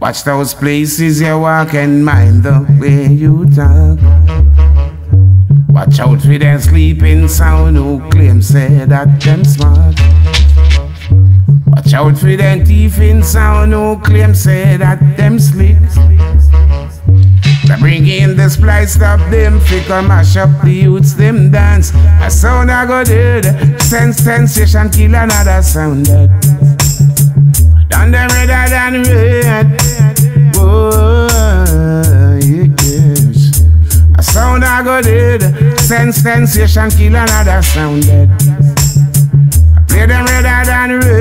Watch those places you walk and mind the way you talk. Watch out for them sleeping sound who claim say that them smart. Watch out for them thieving sound who claim say that them slick. They bring in the splice, stop them, flicker, mash up the youths, them dance. A sound I go dead, sense sensation, kill another sound. Done them redder than red. Sound I go dead, sense sensation, kill another sound dead. I play them redder than red.